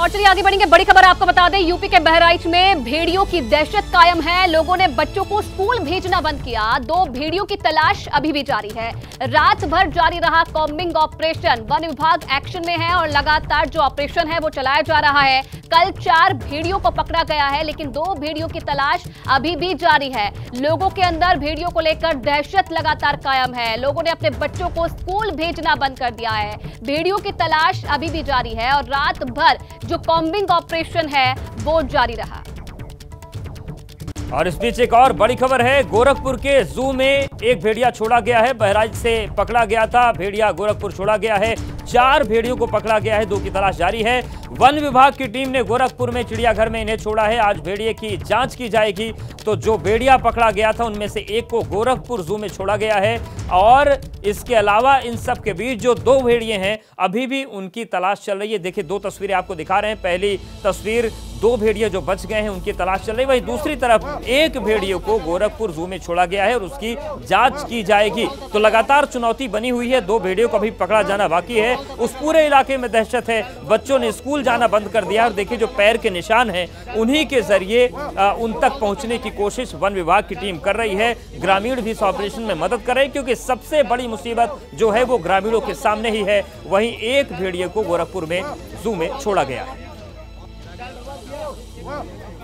और चलिए आगे बढ़ेंगे। बड़ी खबर आपको बता दें, यूपी के बहराइच में भेड़ियों की दहशत कायम है। लोगों ने बच्चों को स्कूल भेजना बंद किया। दो भेड़ियों की तलाश अभी भी जारी है। रात भर जारी रहा कॉम्बिंग ऑपरेशन। वन विभाग एक्शन में है और लगातार जो ऑपरेशन है, वो चलाया जा रहा है। कल चार भेड़ियों को पकड़ा गया है, लेकिन दो भेड़ियों की तलाश अभी भी जारी है। लोगों के अंदर भेड़ियों को लेकर दहशत लगातार कायम है। लोगों ने अपने बच्चों को स्कूल भेजना बंद कर दिया है। भेड़ियों की तलाश अभी भी जारी है और रात भर जो कॉम्बिंग ऑपरेशन है वो जारी रहा। और इस बीच एक और बड़ी खबर है, गोरखपुर के जू में एक भेड़िया छोड़ा गया है, बहराइच से पकड़ा गया था, भेड़िया गोरखपुर छोड़ा गया है, चार भेड़ियों को पकड़ा गया है, दो की तलाश जारी है। वन विभाग की टीम ने गोरखपुर में चिड़ियाघर में इन्हें छोड़ा है, आज भेड़िए की जाँच की जाएगी। तो जो भेड़िया पकड़ा गया था, उनमें से एक को गोरखपुर जू में छोड़ा गया है और इसके अलावा इन सब के बीच जो दो भेड़िए हैं, अभी भी उनकी तलाश चल रही है। देखिए, दो तस्वीरें आपको दिखा रहे हैं। पहली तस्वीर दो भेड़िए जो बच गए हैं, उनकी तलाश चल रही वहीं दूसरी तरफ़ एक भेड़िए को गोरखपुर जू में छोड़ा गया है और उसकी जाँच की जाएगी। तो लगातार चुनौती बनी हुई है, दो भेड़ियों को अभी पकड़ा जाना बाकी है। उस पूरे इलाके में दहशत है। बच्चों ने स्कूल जाना बंद कर दिया और देखिए, जो पैर के निशान हैं, उन्हीं के ज़रिए उन तक पहुँचने की कोशिश वन विभाग की टीम कर रही है। ग्रामीण भी इस ऑपरेशन में मदद कर रहे हैं, क्योंकि सबसे बड़ी मुसीबत जो है, वो ग्रामीणों के सामने ही है। वहीं एक भेड़िए को गोरखपुर में जू में छोड़ा गया है। Whoa.